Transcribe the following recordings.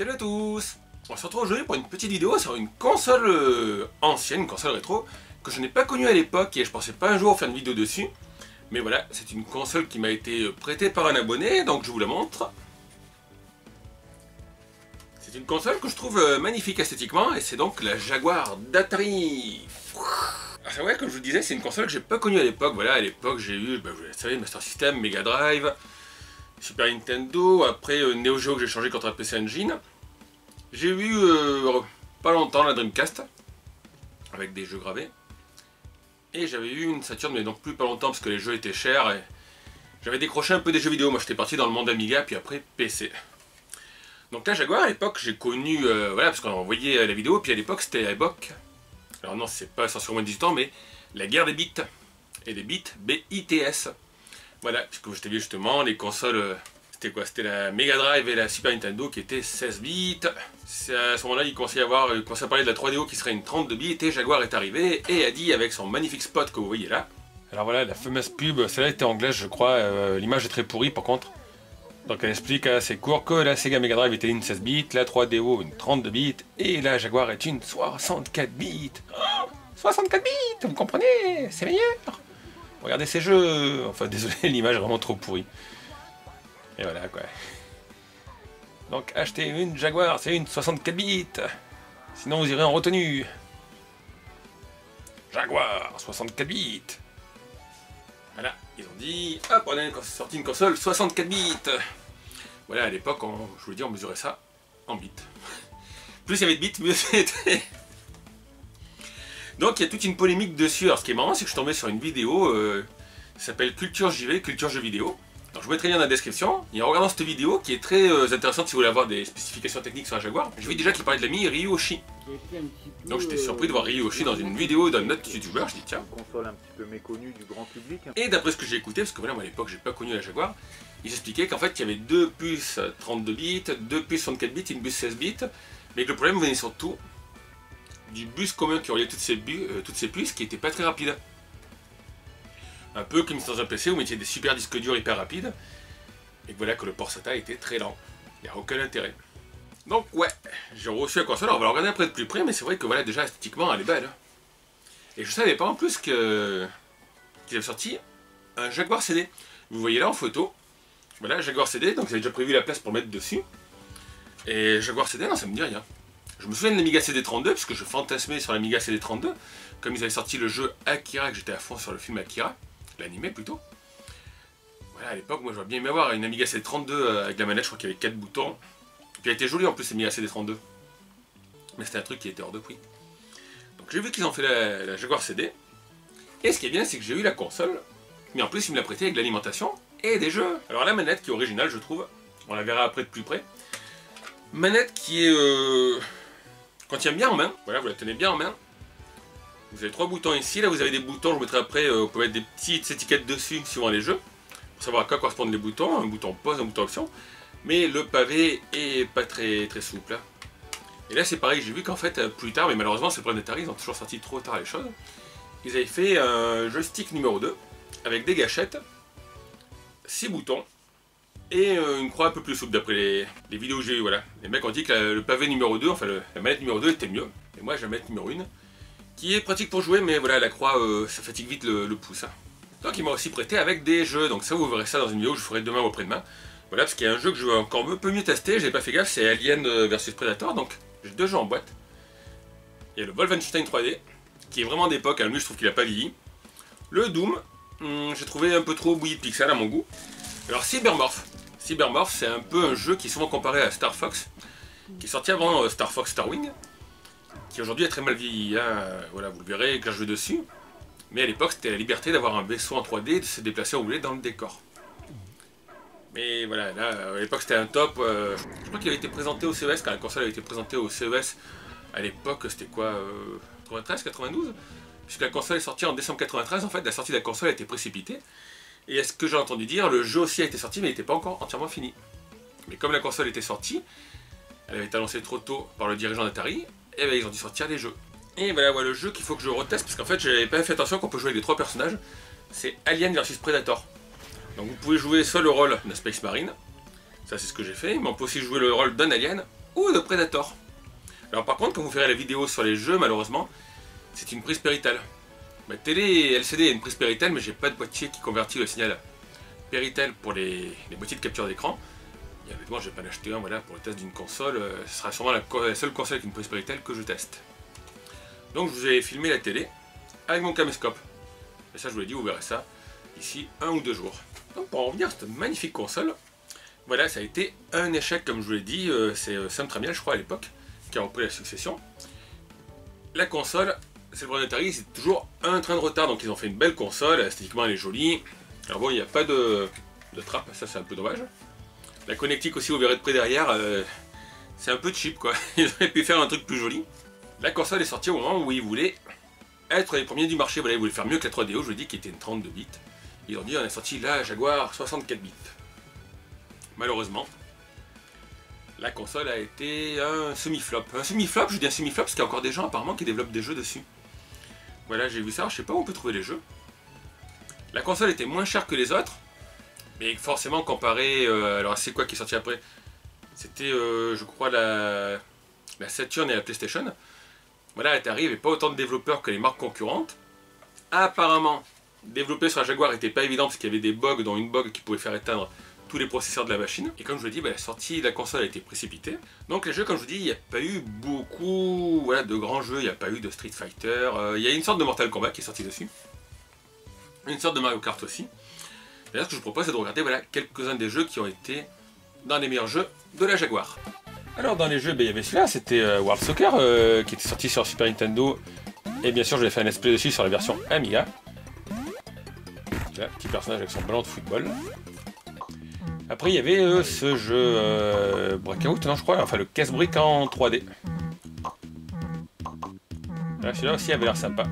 Salut à tous On se retrouve aujourd'hui pour une petite vidéo sur une console euh, ancienne, une console rétro, que je n'ai pas connue à l'époque et je pensais pas un jour faire une vidéo dessus. Mais voilà, c'est une console qui m'a été euh, prêtée par un abonné, donc je vous la montre. C'est une console que je trouve euh, magnifique esthétiquement, et c'est donc la Jaguar d'Atari. Ah, c'est vrai, comme je vous disais, c'est une console que j'ai pas connue à l'époque. Voilà, à l'époque, j'ai eu, bah, vous savez, Master System, Mega Drive, Super Nintendo, après euh, Neo Geo que j'ai changé contre un PC Engine. J'ai eu euh, pas longtemps la Dreamcast, avec des jeux gravés. Et j'avais eu une Saturn, mais donc plus pas longtemps parce que les jeux étaient chers. et J'avais décroché un peu des jeux vidéo. Moi j'étais parti dans le monde Amiga, puis après PC. Donc la Jaguar à l'époque j'ai connu, euh, voilà, parce qu'on envoyait la vidéo, puis à l'époque c'était à l'époque. Alors non, c'est pas sur moins de 18 ans, mais la guerre des bits. Et des bits B-I-T-S. Voilà, puisque je t'ai vu justement, les consoles, euh, c'était quoi? C'était la Mega Drive et la Super Nintendo qui étaient 16 bits. À ce moment-là, il à, avoir, à parler de la 3DO qui serait une 32 bits, et Jaguar est arrivé et a dit avec son magnifique spot que vous voyez là. Alors voilà, la fameuse pub, celle-là était anglaise, je crois, euh, l'image est très pourrie par contre. Donc elle explique assez court que la Sega Mega Drive était une 16 bits, la 3DO une 32 bits, et la Jaguar est une 64 bits. Oh, 64 bits, vous comprenez? C'est meilleur Regardez ces jeux Enfin, désolé, l'image est vraiment trop pourrie. Et voilà, quoi. Donc, achetez une Jaguar, c'est une 64 bits. Sinon, vous irez en retenue. Jaguar, 64 bits. Voilà, ils ont dit, hop, on a sorti une console 64 bits. Voilà, à l'époque, je vous dis, on mesurait ça en bits. Plus il y avait de bits, mieux c'était. Donc il y a toute une polémique dessus. Alors ce qui est marrant, c'est que je suis tombé sur une vidéo euh, qui s'appelle Culture JV, Culture Jeux Vidéo. Alors je vous mettrai le lien dans la description. Et en regardant cette vidéo, qui est très euh, intéressante si vous voulez avoir des spécifications techniques sur la Jaguar, je vais déjà te parler de l'ami Ryoshi. Donc j'étais surpris de voir Ryoshi dans une vidéo d'un autre youtubeur, je dis tiens. console un petit peu méconnue du grand public. Et d'après ce que j'ai écouté, parce que voilà, moi à l'époque j'ai pas connu la Jaguar, ils expliquaient qu'en fait il y avait deux puces 32 bits, deux puces 64 bits une puce 16 bits, mais que le problème venait surtout du bus commun qui reliait toutes ces, euh, toutes ces puces qui n'était pas très rapide. Un peu comme dans un PC où vous mettiez des super disques durs hyper rapides, et que voilà que le port SATA était très lent. Il n'y a aucun intérêt. Donc ouais, j'ai reçu la console, on va la regarder après de plus près, mais c'est vrai que voilà, déjà esthétiquement elle est belle. Et je savais pas en plus que qu'ils avaient sorti un Jaguar CD. Vous voyez là en photo, voilà Jaguar CD, donc j'avais déjà prévu la place pour mettre dessus. Et Jaguar CD, non ça me dit rien. Je me souviens de l'Amiga CD32, puisque je fantasmais sur l'Amiga CD32, comme ils avaient sorti le jeu Akira, que j'étais à fond sur le film Akira, l'animé plutôt. Voilà, à l'époque, moi j'aurais bien aimé avoir une Amiga CD32 euh, avec la manette, je crois qu'il y avait 4 boutons. Puis elle était jolie en plus, l'Amiga CD32. Mais c'était un truc qui était hors de prix. Donc j'ai vu qu'ils ont fait la, Jaguar CD. Et ce qui est bien, c'est que j'ai eu la console, mais en plus il me l'a prêté avec l'alimentation et des jeux. Alors la manette qui est originale, je trouve, on la verra après de plus près. Manette qui est... Euh quand tient bien en main, voilà, vous la tenez bien en main. Vous avez trois boutons ici, là vous avez des boutons, je vous mettrai après, euh, vous pouvez mettre des petites étiquettes dessus suivant les jeux, pour savoir à quoi correspondent les boutons, un bouton pause, un bouton action. Mais le pavé est pas très, très souple. Hein. Et là c'est pareil, j'ai vu qu'en fait, euh, plus tard, mais malheureusement c'est le problème d'Atari, ils ont toujours sorti trop tard les choses, ils avaient fait un joystick numéro 2, avec des gâchettes, 6 boutons, et euh, une croix un peu plus souple d'après les, vidéos que j'ai eues. Voilà. Les mecs ont dit que le pavé numéro 2, enfin la manette numéro 2 était mieux. Et moi j'ai la manette numéro 1, qui est pratique pour jouer, mais voilà, la croix, euh, ça fatigue vite le, pouce. Hein. Donc il m'a aussi prêté avec des jeux, donc ça vous verrez ça dans une vidéo que je ferai demain ou après-demain. Voilà, parce qu'il y a un jeu que je veux encore un peu mieux tester, j'ai pas fait gaffe, c'est Alien euh, vs Predator, donc j'ai deux jeux en boîte. Il y a le Wolfenstein 3D, qui est vraiment d'époque, hein, lui je trouve qu'il a pas vieilli. Le Doom, hmm, j'ai trouvé un peu trop bouilli de pixels à mon goût. Alors Cybermorph, Cybermorph, c'est un peu un jeu qui est souvent comparé à Star Fox, qui est sorti avant euh, Star Fox Starwing, qui aujourd'hui est très mal vieilli. Hein. Voilà, vous le verrez quand je vais dessus. Mais à l'époque, c'était la liberté d'avoir un vaisseau en 3D et de se déplacer où vous voulez dans le décor. Mais voilà, là, à l'époque, c'était un top. Euh, je crois qu'il avait été présenté au CES, quand la console avait été présentée au CES, à l'époque, c'était quoi 93, euh, 92 Puisque la console est sortie en décembre 93, en fait, la sortie de la console a été précipitée. Et est ce que j'ai entendu dire, le jeu aussi a été sorti, mais il n'était pas encore entièrement fini. Mais comme la console était sortie, elle avait été annoncée trop tôt par le dirigeant d'Atari, et bien ils ont dû sortir les jeux. Et voilà, voilà le jeu qu'il faut que je reteste, parce qu'en fait j'avais pas fait attention qu'on peut jouer avec les trois personnages. C'est Alien versus Predator. Donc vous pouvez jouer soit le rôle d'un Space Marine, ça c'est ce que j'ai fait, mais on peut aussi jouer le rôle d'un Alien ou de Predator. Alors par contre, quand vous ferez la vidéo sur les jeux, malheureusement, c'est une prise Péritel. Ma télé LCD a une prise Péritel, mais j'ai pas de boîtier qui convertit le signal Péritel pour les, boîtiers de capture d'écran. Honnêtement, je vais pas l'acheter un voilà, pour le test d'une console. Euh, ce sera sûrement la, seule console avec une prise que je teste. Donc je vous ai filmé la télé avec mon caméscope. Et ça, je vous l'ai dit, vous verrez ça d'ici un ou deux jours. Donc pour en revenir à cette magnifique console, voilà, ça a été un échec, comme je vous l'ai dit. Euh, c'est euh, Sam Tramiel, je crois, à l'époque, qui a repris la succession. La console, c'est le problème d'Atari, c'est toujours un train de retard. Donc ils ont fait une belle console, esthétiquement elle est jolie. Alors bon, il n'y a pas de, trappe, ça c'est un peu dommage. La connectique aussi, vous verrez de près derrière, euh, c'est un peu cheap quoi. Ils auraient pu faire un truc plus joli. La console est sortie au moment où ils voulaient être les premiers du marché. Voilà, ils voulaient faire mieux que la 3DO, je vous dis, qui était une 32 bits. Ils ont dit, on a sorti la Jaguar 64 bits. Malheureusement, la console a été un semi-flop. Un semi-flop, je dis un semi-flop parce qu'il y a encore des gens apparemment qui développent des jeux dessus. Voilà, j'ai vu ça, je sais pas où on peut trouver les jeux. La console était moins chère que les autres, mais forcément comparé... Euh, alors c'est quoi qui est sorti après? C'était, euh, je crois, la, Saturn et la PlayStation. Voilà, Atari n'avait pas autant de développeurs que les marques concurrentes. Apparemment, développer sur la Jaguar n'était pas évident parce qu'il y avait des bugs, dont une bug qui pouvait faire éteindre tous les processeurs de la machine. Et comme je vous l'ai dit, bah, la sortie de la console a été précipitée. Donc les jeux, comme je vous dis, il n'y a pas eu beaucoup de grands jeux, il n'y a pas eu de Street Fighter. Euh, il y a une sorte de Mortal Kombat qui est sorti dessus. Une sorte de Mario Kart aussi. D'ailleurs, ce que je vous propose, c'est de regarder voilà, quelques-uns des jeux qui ont été dans les meilleurs jeux de la Jaguar. Alors dans les jeux, ben, il y avait celui-là, c'était euh, World Soccer, euh, qui était sorti sur Super Nintendo. Et bien sûr, je vais faire un esprit dessus sur la version Amiga. Petit personnage avec son ballon de football. Après, il y avait euh, ce jeu Breakout, non, je crois, enfin le casse brick en 3D. Celui-là aussi avait l'air sympa.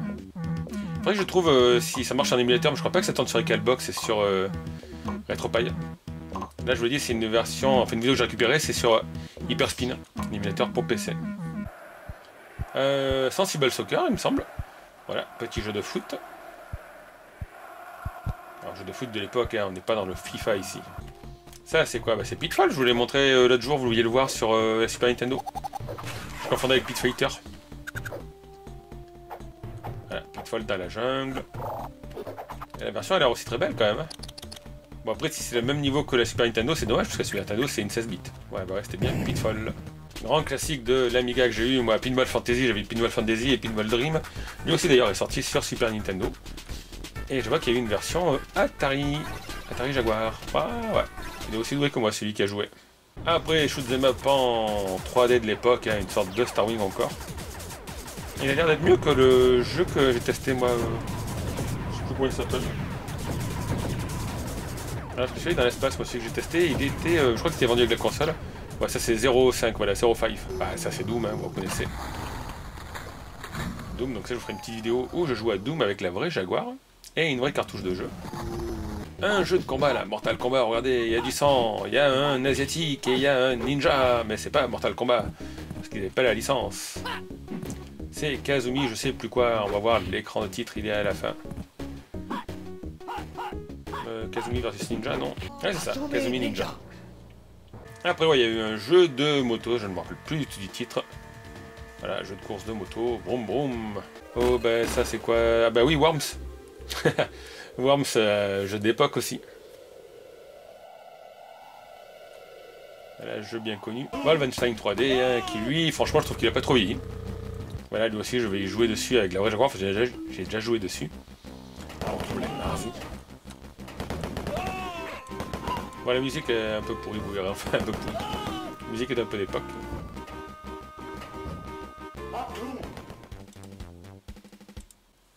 Je trouve euh, si ça marche en émulateur, mais je crois pas que ça tourne sur Recalbox et sur euh, RetroPie. Là, je vous dis, c'est une version, enfin une vidéo que j'ai récupérée, c'est sur Hyperspin, un émulateur pour PC. Sensible Soccer, il me semble. Voilà, petit jeu de foot. Alors, jeu de foot de l'époque, hein, on n'est pas dans le FIFA ici. Ça, c'est quoi? Bah, C'est Pitfall, je vous l'ai montré euh, l'autre jour, vous vouliez le voir sur euh, la Super Nintendo. Je confondais avec Pit Fighter. Dans la jungle. la version a l'air aussi très belle quand même. Hein. Bon après si c'est le même niveau que la Super Nintendo, c'est dommage parce que Super Nintendo c'est une 16 bits. Ouais bah c'était bien Pitfall. Grand classique de l'Amiga que j'ai eu, moi Pinball Fantasy, j'avais Pinball Fantasy et Pinball Dream. Lui aussi d'ailleurs est sorti sur Super Nintendo. Et je vois qu'il y a eu une version euh, Atari. Atari Jaguar. Ah ouais. Il est aussi doué que moi, celui qui a joué. Après, Shoot them up en 3D de l'époque, hein, une sorte de Star Wing encore. Il a l'air d'être mieux que le jeu que j'ai testé moi. Euh, je sais plus comment il s'appelle. Alors, celui dans l'espace, moi, celui que j'ai testé, il était. Euh, je crois que c'était vendu avec la console. Ouais, ça c'est 0.5, voilà, 0.5. Bah, ça c'est Doom, hein, vous reconnaissez. Doom, donc ça, je vous ferai une petite vidéo où je joue à Doom avec la vraie Jaguar et une vraie cartouche de jeu un jeu de combat là, Mortal Kombat, regardez, il y a du sang, il y a un asiatique et il y a un ninja, mais c'est pas Mortal Kombat, parce qu'il n'avait pas la licence. C'est Kazumi, je sais plus quoi, on va voir l'écran de titre, il est à la fin. Euh, Kazumi versus Ninja, non Ouais, c'est ça, Kazumi Ninja. Après, ouais, il y a eu un jeu de moto, je ne me rappelle plus du titre. Voilà, jeu de course de moto, boum boum. Oh, bah ça c'est quoi? Ah bah oui, Worms Worms, euh, jeu d'époque aussi. Voilà, jeu bien connu. Wolfenstein 3D, hein, qui lui, franchement, je trouve qu'il a pas trop vieilli. Voilà, lui aussi, je vais y jouer dessus avec la vraie Jaguar, j'ai déjà, joué dessus. Voilà, la musique est un peu pourrie, vous verrez, enfin un peu pourrie. La musique est un peu d'époque.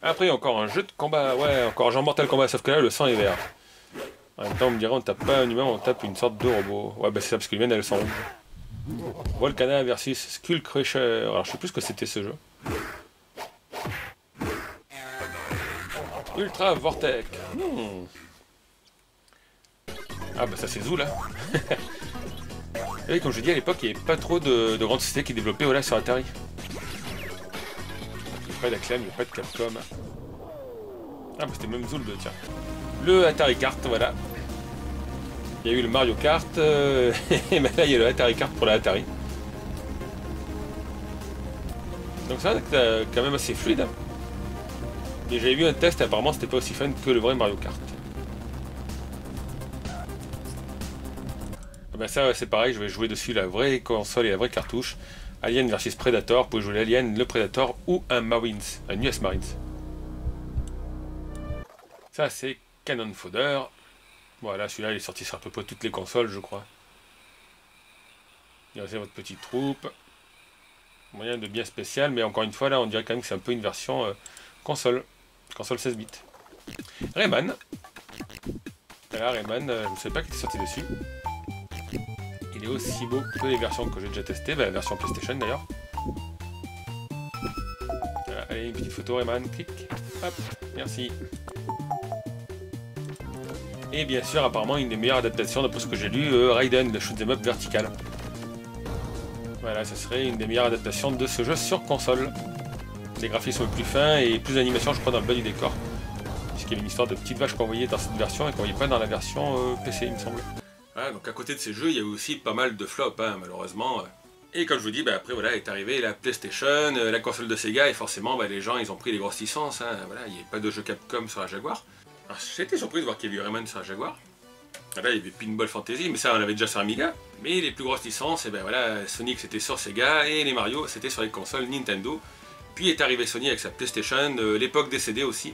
Après, encore un jeu de combat. Ouais, encore un genre Mortal Kombat, sauf que là, le sang est vert. En même temps, on me dirait, on tape pas un humain, on tape une sorte de robot. Ouais, bah c'est ça, parce que l'humain a le sang. Volcana versus Skull Crusher. Alors, je sais plus ce que c'était ce jeu. Ultra Vortex. Hmm. Ah, bah ça, c'est Zou, là. Et comme je dis, à l'époque, il n'y avait pas trop de, de grandes sociétés qui développaient voilà, sur Atari pas d'Acclaim, il n'y a pas de Capcom. Ah, bah c'était même Zool, tiens. Le Atari Kart, voilà. Il y a eu le Mario Kart, euh, et ben là il y a le Atari Kart pour la Atari. Donc ça, c'est quand même assez fluide. Et j'avais vu un test, apparemment c'était pas aussi fun que le vrai Mario Kart. Ah ben ça c'est pareil, je vais jouer dessus la vraie console et la vraie cartouche. Alien versus Predator, vous pouvez jouer l'Alien, le Predator ou un Marines, un US Marines. Ça c'est Cannon Fodder. Voilà, celui-là il est sorti sur à peu près toutes les consoles je crois. A votre petite troupe. Moyen de bien spécial, mais encore une fois là on dirait quand même que c'est un peu une version euh, console. Console 16 bits. Rayman. Voilà, Rayman, euh, je ne sais pas qu'il est sorti dessus. Il est aussi beau que les versions que j'ai déjà testées, bah, la version PlayStation d'ailleurs. allez, une petite photo Rayman, clic. Hop, merci. Et bien sûr, apparemment, une des meilleures adaptations, d'après ce que j'ai lu, euh, Raiden, le shoot'em up vertical. Voilà, ce serait une des meilleures adaptations de ce jeu sur console. Les graphismes sont plus fins et plus d'animation, je crois, dans le bas du décor. Puisqu'il y a une histoire de petites vaches qu'on voyait dans cette version et qu'on voyait pas dans la version euh, PC, il me semble. Ah, donc à côté de ces jeux, il y a aussi pas mal de flops, hein, malheureusement. Et comme je vous dis, bah, après voilà, est arrivé la PlayStation, euh, la console de Sega, et forcément, bah, les gens, ils ont pris les grosses licences. Hein, voilà, il n'y avait pas de jeu Capcom sur la Jaguar. Alors j'étais surpris de voir qu'il y avait Rayman sur la Jaguar. Ah, là, il y avait Pinball Fantasy, mais ça, on avait déjà sur Amiga. Mais les plus grosses licences, et eh ben voilà, Sonic c'était sur Sega, et les Mario c'était sur les consoles Nintendo. Puis est arrivé Sony avec sa PlayStation, l'époque des CD aussi.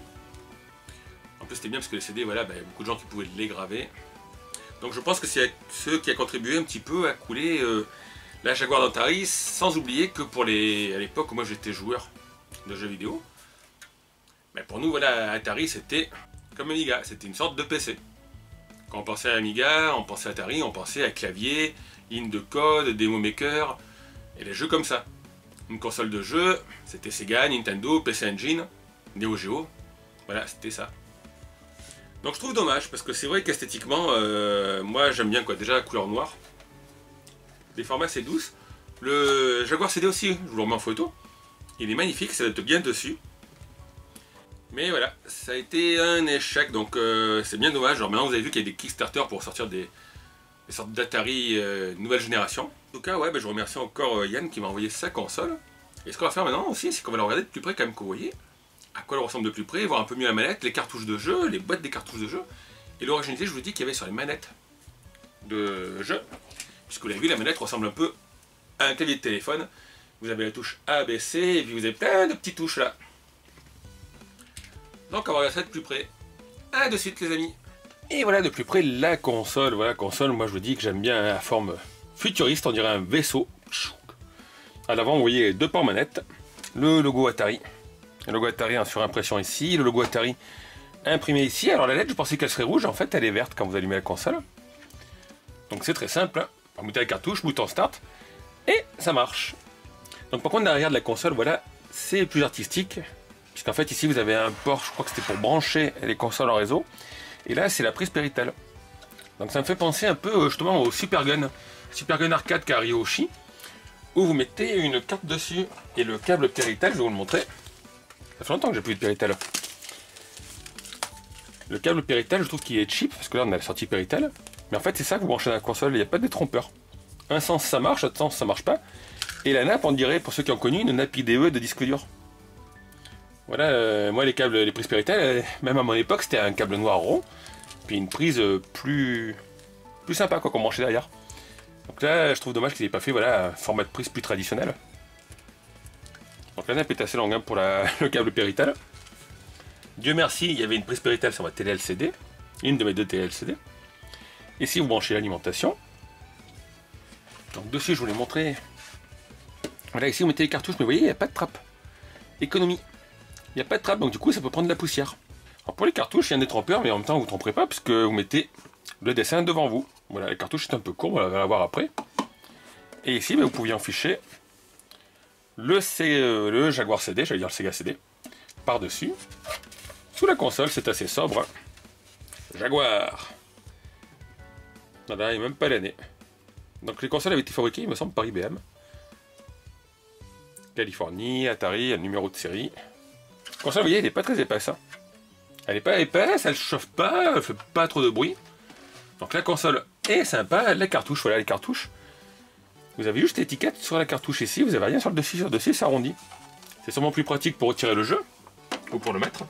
En plus c'était bien parce que les CD, voilà, ben, beaucoup de gens qui pouvaient les graver. Donc je pense que c'est ce qui a contribué un petit peu à couler euh, la Jaguar d'Atari, sans oublier que pour les, à l'époque où moi j'étais joueur de jeux vidéo, pour nous voilà, Atari c'était comme Amiga, c'était une sorte de PC. Quand on pensait à Amiga, on pensait à Atari, on pensait à clavier, ligne de code, démo maker, et les jeux comme ça une console de jeu, c'était Sega, Nintendo, PC Engine, Neo Geo, voilà, c'était ça. Donc je trouve dommage, parce que c'est vrai qu'esthétiquement, euh, moi j'aime bien quoi, déjà la couleur noire, les formats c'est douce, le Jaguar CD aussi, je vous le remets en photo, il est magnifique, ça doit bien dessus. Mais voilà, ça a été un échec, donc euh, c'est bien dommage. Alors maintenant vous avez vu qu'il y a des Kickstarter pour sortir des, sortes d'Atari euh, nouvelle génération. En tout cas, ouais, ben, je remercie encore euh, Yann qui m'a envoyé sa console. Et ce qu'on va faire maintenant aussi, c'est qu'on va la regarder de plus près quand même, que vous voyez à quoi elle ressemble de plus près, voir un peu mieux la manette, les cartouches de jeu, les boîtes des cartouches de jeu. Et l'originalité, je vous dis qu'il y avait sur les manettes de jeu. Puisque vous l'avez vu, la manette ressemble un peu à un clavier de téléphone. Vous avez la touche A, B, C, et puis vous avez plein de petites touches là. Donc on va regarder ça de plus près. A de suite les amis et voilà de plus près la console. Voilà, console, moi je vous dis que j'aime bien la forme futuriste, on dirait un vaisseau. À l'avant, vous voyez deux ports manettes, le logo Atari. Le logo Atari en surimpression ici, le logo Atari imprimé ici. Alors la lettre, je pensais qu'elle serait rouge, en fait elle est verte quand vous allumez la console. Donc c'est très simple, hein. la cartouche, bouton start, et ça marche. Donc par contre derrière de la console, voilà, c'est plus artistique, puisqu'en fait ici vous avez un port, je crois que c'était pour brancher les consoles en réseau, et là, c'est la prise Péritel. Donc ça me fait penser un peu euh, justement au Super Gun. Super Gun Arcade Karyoshi, où vous mettez une carte dessus et le câble Péritel, je vais vous le montrer. Ça fait longtemps que j'ai plus de Péritel. Le câble Péritel, je trouve qu'il est cheap, parce que là on a sorti Péritel. Mais en fait, c'est ça que vous branchez dans la console, il n'y a pas de détrompeur. Un sens ça marche, l'autre sens ça marche pas. Et la nappe, on dirait, pour ceux qui ont connu, une nappe IDE de disque dur. Voilà, euh, moi les câbles, les prises Péritel, euh, même à mon époque, c'était un câble noir rond, puis une prise euh, plus, plus sympa quoi qu'on branchait derrière. Donc là, je trouve dommage qu'ils aient pas fait voilà, un format de prise plus traditionnel. Donc la nappe est assez longue hein, pour le câble Péritel. Dieu merci, il y avait une prise Péritel sur ma télé LCD, une de mes deux télé LCD. Ici, vous branchez l'alimentation. Donc dessus, je vous l'ai montré. Voilà, ici, vous mettez les cartouches, mais vous voyez, il n'y a pas de trappe. Économie. N'y a pas de trappe, donc du coup ça peut prendre de la poussière. Alors pour les cartouches, il y a un détrompeur, mais en même temps vous ne tromperez pas, puisque vous mettez le dessin devant vous. Voilà, la cartouche est un peu courte, on va la voir après. Et ici, ben, vous pouvez en ficher le, euh, le Jaguar CD, j'allais dire le Sega CD, par-dessus. Sous la console, c'est assez sobre. Jaguar. Voilà, il n'y a même pas l'année. Donc les consoles avaient été fabriquées, il me semble, par IBM. Californie, Atari, un numéro de série. Console, vous voyez, elle n'est pas très épaisse. Hein. Elle n'est pas épaisse, elle chauffe pas, elle fait pas trop de bruit. Donc la console est sympa, la cartouche, voilà les cartouches. Vous avez juste l'étiquette sur la cartouche ici, vous avez rien sur le dessus, sur le dessus s'arrondit. C'est sûrement plus pratique pour retirer le jeu ou pour le mettre.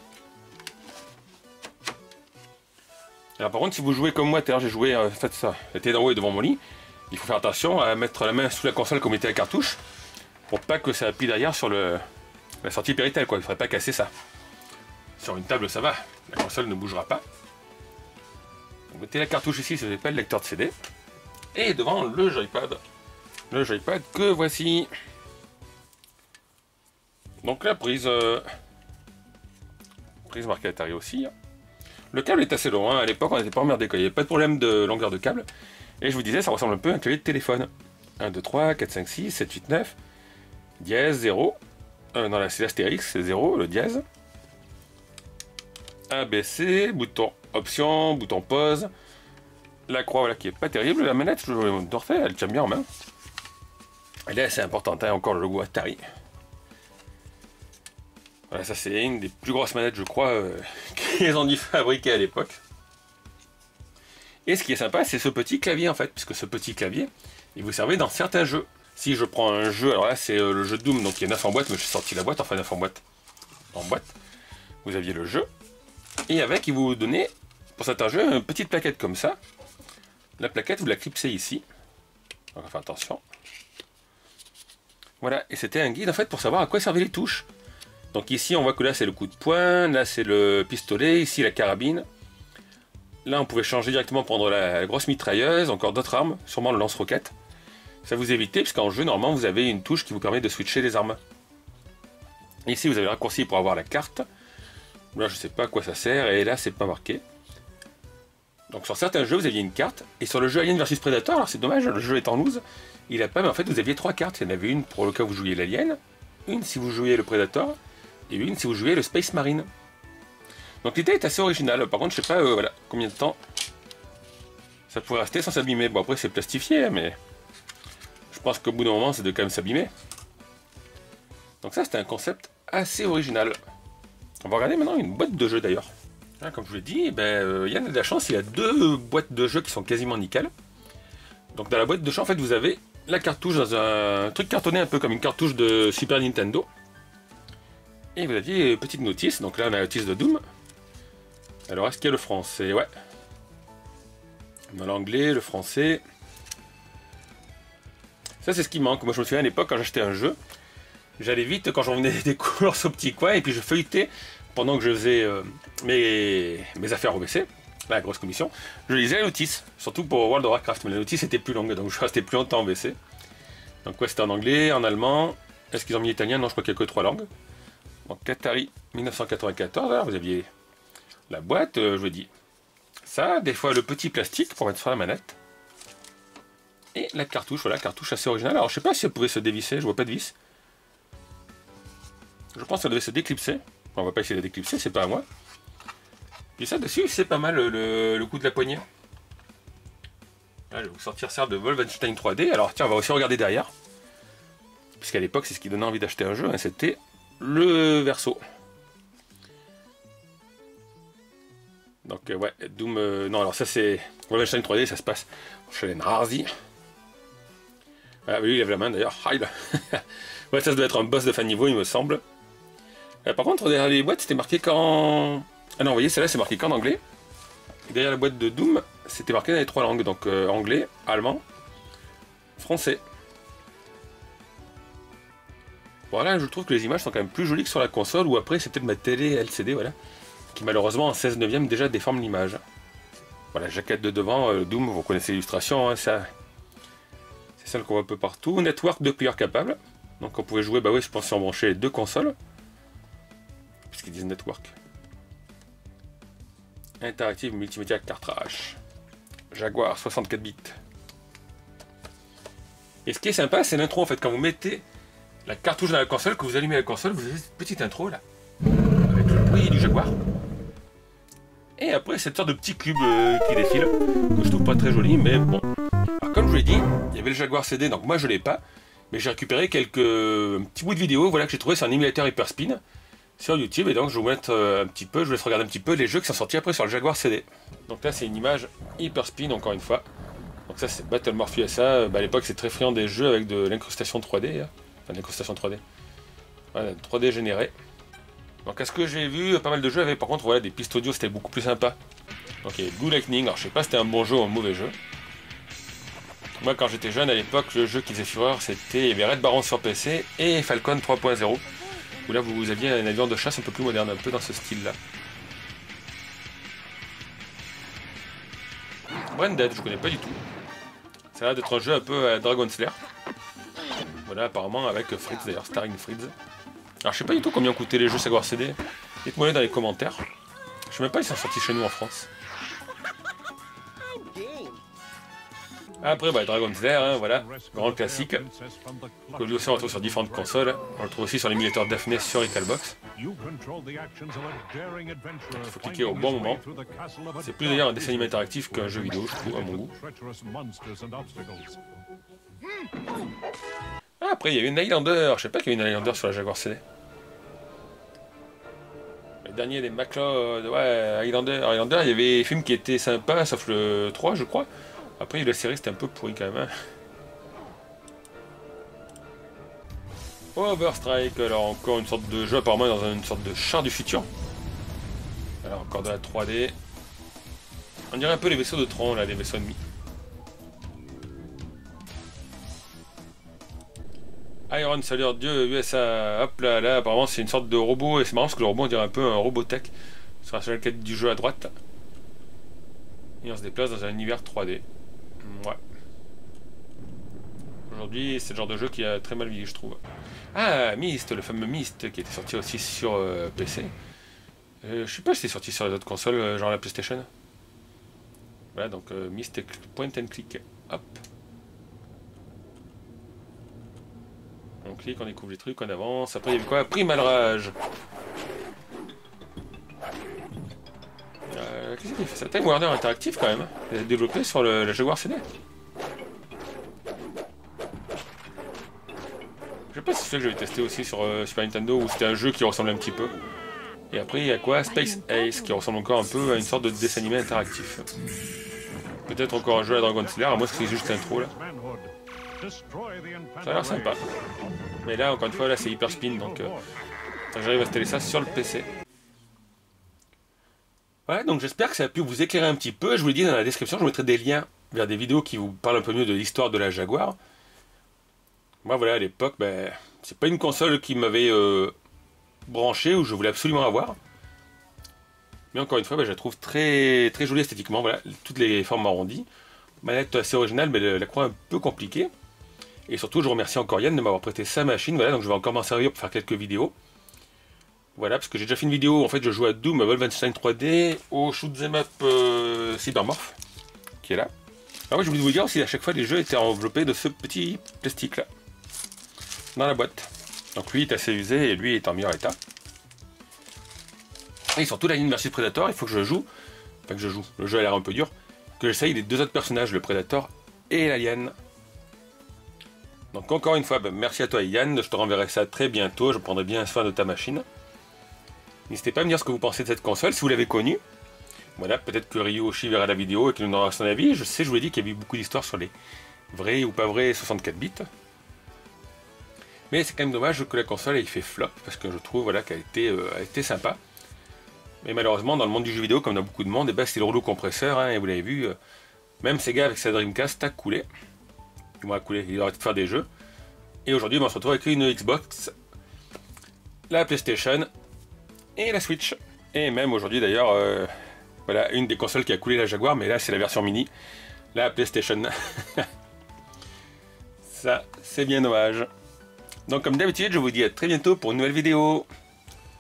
Alors par contre, si vous jouez comme moi, j'ai joué, euh, faites ça, j'étais en haut et devant mon lit, il faut faire attention à mettre la main sous la console comme était la cartouche, pour pas que ça appuie derrière sur le, la sortie péritelle, quoi. Il ne faudrait pas casser ça. Sur une table, ça va, la console ne bougera pas. Vous mettez la cartouche ici si vous n'avez pas le lecteur de CD. Et devant le joypad. Le joypad que voici. Donc la prise... euh, prise marquée Atari aussi. Le câble est assez long, à l'époque on n'était pas emmerdé, il n'y avait pas de problème de longueur de câble. Et je vous disais, ça ressemble un peu à un clavier de téléphone. 1, 2, 3, 4, 5, 6, 7, 8, 9. Dièse, 0. Euh, non, c'est l'astérix, c'est 0, le dièse. ABC, bouton option, bouton pause. La croix, voilà, qui est pas terrible. La manette, je refais, elle tient bien en main. Elle est assez importante, hein, encore le logo Atari. Voilà, ça c'est une des plus grosses manettes, je crois, euh, qu'ils ont dû fabriquer à l'époque. Et ce qui est sympa, c'est ce petit clavier en fait, puisque ce petit clavier, il vous servait dans certains jeux. Si je prends un jeu, alors là c'est euh, le jeu Doom, donc il y a 9 en boîte, mais j'ai sorti la boîte, enfin 9 en boîte. En boîte. Vous aviez le jeu. Et avec, il vous donnait, pour certains jeux, une petite plaquette comme ça. La plaquette, vous la clipsez ici. Donc, enfin, attention. Voilà, et c'était un guide en fait pour savoir à quoi servaient les touches. Donc ici, on voit que là c'est le coup de poing, là c'est le pistolet, ici la carabine. Là, on pouvait changer directement, prendre la grosse mitrailleuse, encore d'autres armes, sûrement le lance-roquette. Ça vous évitait, puisqu'en jeu, normalement, vous avez une touche qui vous permet de switcher les armes. Ici, vous avez le raccourci pour avoir la carte. Là, je sais pas à quoi ça sert, et là, c'est pas marqué. Donc sur certains jeux, vous aviez une carte, et sur le jeu Alien vs Predator, alors c'est dommage, le jeu est en loose, il a pas, mais en fait, vous aviez trois cartes. Il y en avait une pour le cas où vous jouiez l'Alien, une si vous jouiez le Predator, et une si vous jouiez le Space Marine. Donc l'idée est assez originale. Par contre, je sais pas euh, combien de temps ça pourrait rester sans s'abîmer. Bon, après, c'est plastifié, mais pense qu'au bout d'un moment, ça doit quand même s'abîmer. Donc ça, c'était un concept assez original. On va regarder maintenant une boîte de jeux d'ailleurs. Hein, comme je vous l'ai dit, ben, euh, Yann a de la chance, il a deux boîtes de jeux qui sont quasiment nickel. Donc dans la boîte de jeux, en fait, vous avez la cartouche dans un truc cartonné un peu comme une cartouche de Super Nintendo. Et vous aviez une petite notice, donc là on a la notice de Doom. Alors est-ce qu'il y a le français? Ouais. On a l'anglais, le français. Ça c'est ce qui manque. Moi je me souviens à l'époque quand j'achetais un jeu, j'allais vite quand j'en venais des cours au petit coin et puis je feuilletais pendant que je faisais euh, mes, mes affaires au WC, la grosse commission, je lisais la notice, surtout pour World of Warcraft, mais la notice était plus longue, donc je restais plus longtemps au WC. Donc ouais, c'était en anglais, en allemand, est-ce qu'ils ont mis italien? Non, je crois qu'il n'y a que trois langues. Donc Atari 1994, alors vous aviez la boîte, euh, je vous dis, ça, des fois le petit plastique pour mettre sur la manette, et la cartouche, voilà, cartouche assez originale. Alors je sais pas si elle pouvait se dévisser, je vois pas de vis. Je pense qu'elle devait se déclipser. On va pas essayer de la déclipser, c'est pas à moi. Et ça dessus, c'est pas mal le, coup de la poignée. Je vais vous sortir ça de Wolfenstein 3D. Alors tiens, on va aussi regarder derrière. Puisqu'à l'époque, c'est ce qui donnait envie d'acheter un jeu, hein, c'était le verso. Donc euh, ouais, Doom... euh, non, alors ça c'est... Wolfenstein 3D, ça se passe chez les Narzi. Ah, lui, il lève la main d'ailleurs. Ah, ouais, ça, doit être un boss de fin niveau, il me semble. Euh, par contre, derrière les boîtes, c'était marqué qu'en... Ah non, vous voyez, celle-là, c'est marqué qu'en anglais. Derrière la boîte de Doom, c'était marqué dans les trois langues. Donc euh, anglais, allemand, français. Voilà, je trouve que les images sont quand même plus jolies que sur la console, ou après, c'est peut-être ma télé LCD, voilà. Qui malheureusement, en 16 neuvième, déjà déforme l'image. Voilà, jaquette de devant, euh, Doom, vous connaissez l'illustration, hein, ça... C'est celle qu'on voit un peu partout. Network de players capable. Donc on pouvait jouer, bah oui, je on branchait les deux consoles. Puisqu'ils disent network. Interactive multimédia cartridge. Jaguar 64 bits. Et ce qui est sympa, c'est l'intro en fait. Quand vous mettez la cartouche dans la console, que vous allumez la console, vous avez cette petite intro là. Avec le bruit du Jaguar. Et après, cette sorte de petit cube euh, qui défile, que je trouve pas très joli, mais bon. Comme je vous l'ai dit, il y avait le Jaguar CD, donc moi je l'ai pas, mais j'ai récupéré quelques un petit bout de vidéo voilà, que j'ai trouvé sur un émulateur Hyperspin sur YouTube, et donc je vais vous mettre euh, un petit peu, je vous laisse regarder un petit peu les jeux qui sont sortis après sur le Jaguar CD. Donc là, c'est une image Hyperspin, encore une fois. Donc ça, c'est Battlemorph USA. Bah, à l'époque, c'est très friand des jeux avec de l'incrustation 3D. hein. Enfin, de l'incrustation 3D. Voilà, 3D généré. Donc à ce que j'ai vu, pas mal de jeux avaient par contre voilà, des pistes audio, c'était beaucoup plus sympa. Donc il y Lightning, alors je sais pas si c'était un bon jeu ou un mauvais jeu. Moi quand j'étais jeune à l'époque, le jeu qui faisait fureur c'était, Red Baron sur PC et Falcon 3.0. Où là vous aviez un avion de chasse un peu plus moderne, un peu dans ce style là. Branded, je connais pas du tout. Ça a l'air d'être un jeu un peu à Dragon Slayer. Voilà, apparemment avec Fritz d'ailleurs, Starring Fritz. Alors je sais pas du tout combien coûtaient les jeux Savoir CD. Dites-moi dans les commentaires. Je sais même pas si sont sortis chez nous en France. Après, bah, Dragon's Lair, hein, voilà, grand classique. Que lui aussi on retrouve sur différentes consoles. On le trouve aussi sur l'émulateur Daphne sur Recalbox. Il faut cliquer au bon moment. C'est plus d'ailleurs un dessin animé interactif qu'un jeu vidéo, je trouve, à mon goût. Ah, après, il y a une Highlander. Je sais pas qu'il y a une Highlander sur la Jaguar CD. Le dernier des McLeod, ouais, Highlander, Highlander, il y avait des films qui étaient sympas, sauf le 3, je crois. Après, la série, c'était un peu pourri quand même. Hein. Overstrike, alors encore une sorte de jeu, apparemment dans une sorte de char du futur. Alors, encore de la 3D. On dirait un peu les vaisseaux de Tron, là, les vaisseaux ennemis. Iron Soldier Dieu USA. Hop là, là, apparemment c'est une sorte de robot. Et c'est marrant parce que le robot on dirait un peu un Robotech. Sur la quête du jeu à droite. Et on se déplace dans un univers 3D. Ouais. Aujourd'hui, c'est le genre de jeu qui a très mal vieilli, je trouve. Ah, Myst, le fameux Myst qui était sorti aussi sur euh, PC. Euh, je sais pas si c'est sorti sur les autres consoles, euh, genre la PlayStation. Voilà, donc Myst point and click. Hop. On clique, on découvre les trucs, on avance. Après, il y avait quoi? Primal Rage. Qu'est-ce qu'il fait Warner Interactive quand même. A développé sur le, la Jaguar CD. Je sais pas si c'est ça que j'avais testé aussi sur euh, Super Nintendo ou c'était un jeu qui ressemblait un petit peu. Et après, il y a quoi? Space Ace qui ressemble encore un peu à une sorte de dessin animé interactif. Peut-être encore un jeu à Dragon Slayer, à moins que c'est juste intro là. Ça a l'air sympa. Mais là, encore une fois, là c'est hyper spin, donc euh, j'arrive à installer ça sur le PC. Ouais, donc j'espère que ça a pu vous éclairer un petit peu. Je vous l'ai dit dans la description, je mettrai des liens vers des vidéos qui vous parlent un peu mieux de l'histoire de la Jaguar. Moi, voilà, à l'époque, ben, c'est pas une console qui m'avait euh, branché ou je voulais absolument avoir. Mais encore une fois, ben, je la trouve très, très jolie esthétiquement. Voilà, toutes les formes arrondies. Manette assez originale, mais la croix un peu compliquée. Et surtout, je remercie encore Yann de m'avoir prêté sa machine. Voilà, donc je vais encore m'en servir pour faire quelques vidéos. Voilà, parce que j'ai déjà fait une vidéo, en fait, je joue à Doom, à Wolfenstein 3D, au Shoot'em Up euh, Cybermorph, qui est là. Alors moi, je voulais vous dire aussi, à chaque fois, les jeux étaient enveloppés de ce petit plastique-là, dans la boîte. Donc lui est assez usé et lui est en meilleur état. Et surtout, la ligne versus Predator, il faut que je joue, enfin que je joue, le jeu a l'air un peu dur, que j'essaye les deux autres personnages, le Predator et l'Alien. Donc encore une fois, ben, merci à toi Yann, je te renverrai ça très bientôt, je prendrai bien soin de ta machine. N'hésitez pas à me dire ce que vous pensez de cette console, si vous l'avez connue. Voilà, peut-être que Ryoshi verra la vidéo et qu'il nous donnera son avis. Je sais, je vous ai dit qu'il y avait eu beaucoup d'histoires sur les vrais ou pas vrais 64 bits. Mais c'est quand même dommage que la console ait fait flop, parce que je trouve voilà, qu'elle été, euh, sympa. Mais malheureusement, dans le monde du jeu vidéo, comme dans beaucoup de monde, eh ben, c'est le rouleau compresseur, hein, et vous l'avez vu, euh, même Sega avec sa Dreamcast a coulé. Ils vont couler, ils arrêtent de faire des jeux. Et aujourd'hui, on se retrouve avec une Xbox, la PlayStation et la Switch. Et même aujourd'hui d'ailleurs, euh, voilà, une des consoles qui a coulé la Jaguar, mais là c'est la version mini, la PlayStation. Ça, c'est bien dommage. Donc comme d'habitude, je vous dis à très bientôt pour une nouvelle vidéo.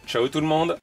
Ciao tout le monde